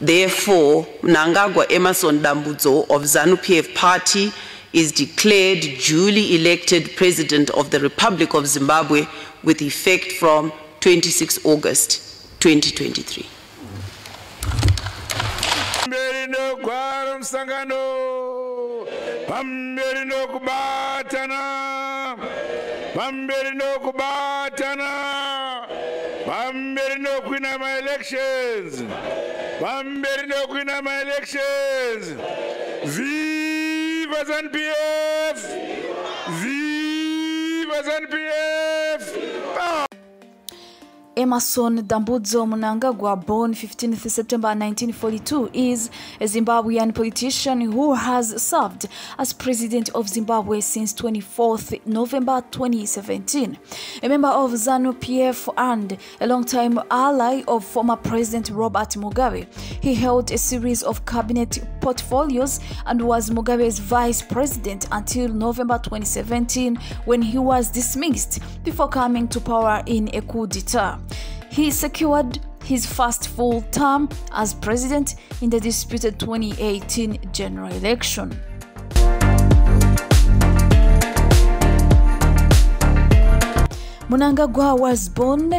Therefore, Mnangagwa Emmerson Dambudzo of ZANU-PF party is declared duly elected President of the Republic of Zimbabwe with effect from 26 August 2023. Pamberi nokuina maelections pamberi nokuina maelections viva zanupf viva zanupf ah. Emmerson Dambudzo Mnangagwa, born 15th September 1942, is a Zimbabwean politician who has served as president of Zimbabwe since 24th November 2017. A member of ZANU-PF and a longtime ally of former President Robert Mugabe, he held a series of cabinet portfolios and was Mugabe's vice president until November 2017 when he was dismissed before coming to power in a coup d'etat. He secured his first full term as president in the disputed 2018 general election. Mnangagwa was born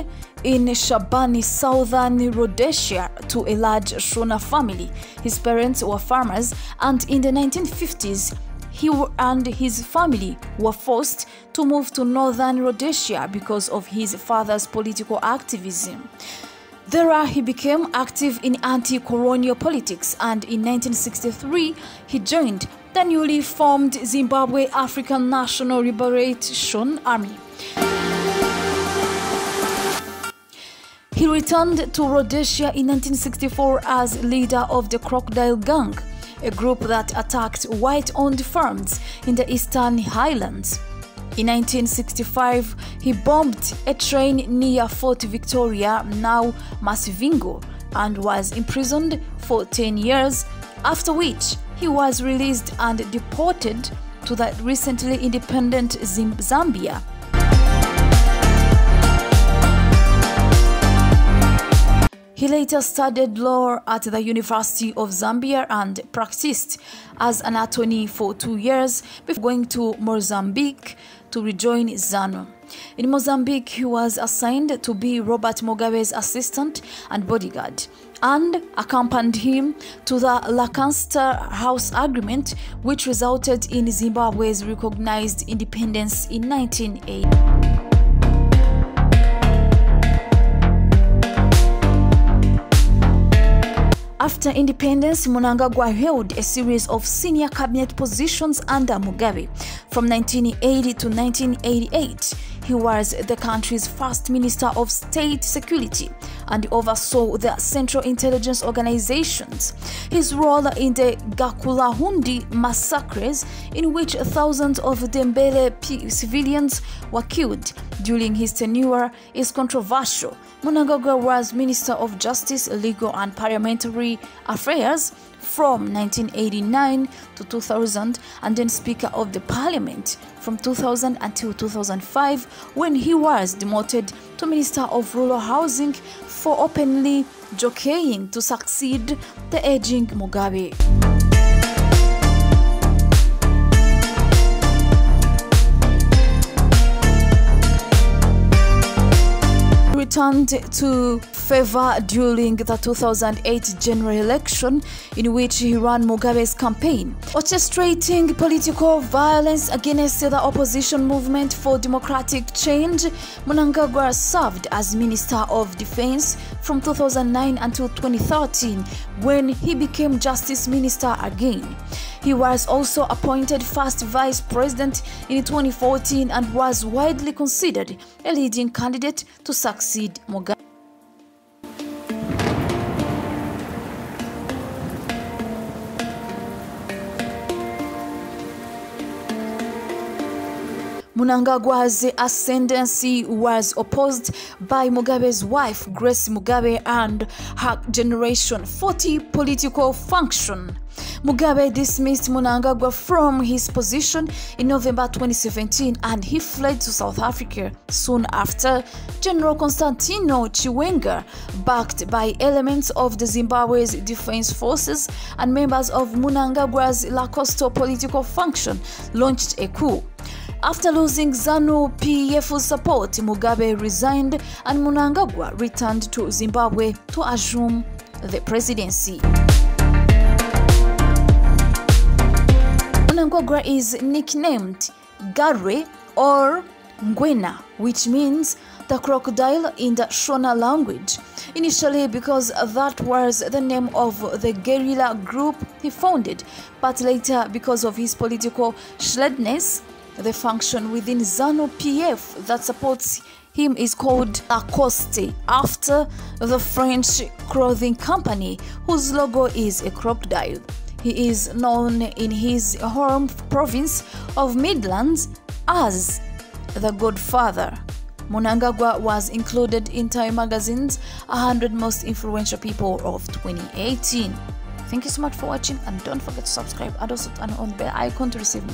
in Shabani, southern Rhodesia, to a large Shona family. His parents were farmers, and in the 1950s, he and his family were forced to move to northern Rhodesia because of his father's political activism. There he became active in anti-colonial politics and in 1963 he joined the newly formed Zimbabwe African National Liberation Army. He returned to Rhodesia in 1964 as leader of the Crocodile Gang, a group that attacked white-owned farms in the Eastern Highlands. In 1965, he bombed a train near Fort Victoria, now Masvingo, and was imprisoned for 10 years, after which he was released and deported to the recently independent Zambia. He later studied law at the University of Zambia and practiced as an attorney for two years before going to Mozambique to rejoin ZANU. In Mozambique, he was assigned to be Robert Mugabe's assistant and bodyguard and accompanied him to the Lancaster House Agreement, which resulted in Zimbabwe's recognized independence in 1980. After independence, Mnangagwa held a series of senior cabinet positions under Mugabe. From 1980 to 1988, he was the country's first Minister of State Security and oversaw the Central Intelligence Organizations. His role in the Gukurahundi massacres, in which thousands of Ndebele civilians were killed during his tenure, is controversial. Mnangagwa was Minister of Justice, Legal and Parliamentary Affairs from 1989 to 2000 and then Speaker of the Parliament from 2000 until 2005 when he was demoted to Minister of Rural Housing for openly jockeying to succeed the aging Mugabe. To favor during the 2008 general election in which he ran Mugabe's campaign, orchestrating political violence against the opposition movement for democratic change. Mnangagwa served as Minister of Defense from 2009 until 2013 when he became Justice Minister again. He was also appointed first vice president in 2014 and was widely considered a leading candidate to succeed Mugabe. Mnangagwa's ascendancy was opposed by Mugabe's wife, Grace Mugabe, and her Generation 40 political function. Mugabe dismissed Mnangagwa from his position in November 2017 and he fled to South Africa soon after. General Constantino Chiwenga, backed by elements of the Zimbabwe's defense forces and members of Mnangagwa's Lacoste political function, launched a coup. After losing ZANU PF's support, Mugabe resigned and Mnangagwa returned to Zimbabwe to assume the presidency. Mnangagwa is nicknamed Garwe or Ngwena, which means the crocodile in the Shona language, initially because that was the name of the guerrilla group he founded, but later because of his political shrewdness, the function within ZANU PF that supports him is called Lacoste, after the French clothing company whose logo is a crocodile. He is known in his home province of Midlands as the Godfather. Mnangagwa was included in Time Magazine's 100 Most Influential People of 2018. Thank you so much for watching and don't forget to subscribe and also turn on bell icon to receive